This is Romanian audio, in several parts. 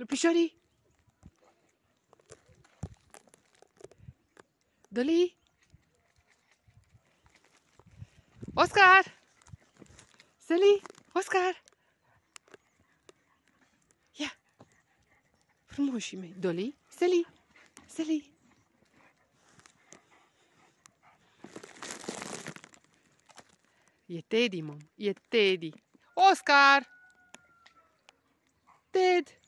Lupișorii! Doli! Oscar! Sally! Oscar! Ia! Frumoșii mei! Doli! Sally! Sally! E Teddy, mom. E Teddy. Oscar! Ted!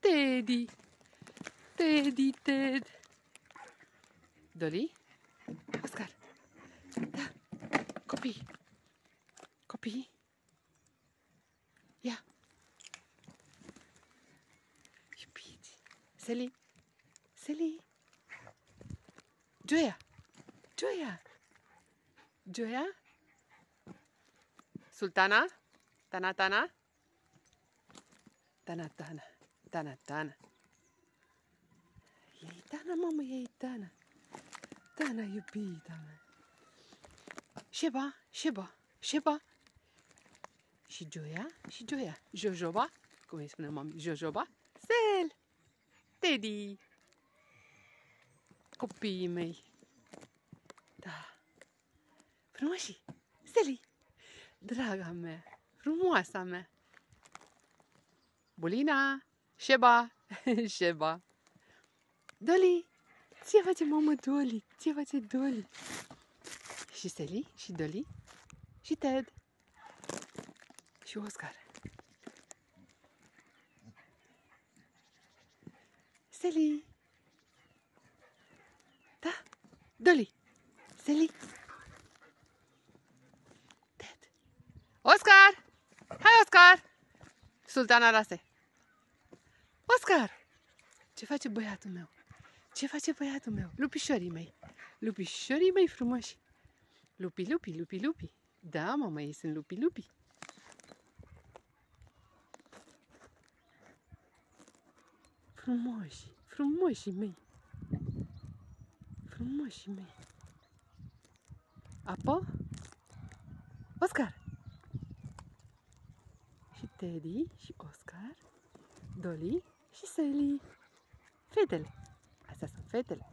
Teddy! Teddy, Ted! Dolly? Oscar! Ah, da! Copii! Copii! Ia! Iubiți! Sally! Sally! Joia! Joia! Joia? Sultana? Tana, Tana? Tana, Tana. Tana, Tana. Ei, Tana, mamă, ei, Tana. Tana, iubita mea. Sheba, Sheba, Sheba. Și Joia, și Joia. Jojoba, cum îi spune mami, Jojoba. Sel, Teddy. Copiii mei. Da. Frumoși. Seli. Draga mea. Frumoasa mea. Bulina. Sheba. Sheba. Dolly. Ce face mamă Dolly? Ce face Dolly? Și Seli, și Dolly, și Ted, și Oscar. Seli. Da, Dolly. Seli. Ted. Oscar! Hai, Oscar! Sultana Rase. Oscar! Ce face băiatul meu? Ce face băiatul meu? Lupișorii mei. Lupișorii mei frumoși. Lupi, lupi, lupi, lupi. Da, mama, ei sunt lupi, lupi. Frumoși, frumoși mei. Frumoși mei. Apă? Oscar. Și Teddy și Oscar, Dolly și Sally. Fetele. Astea sunt fetele.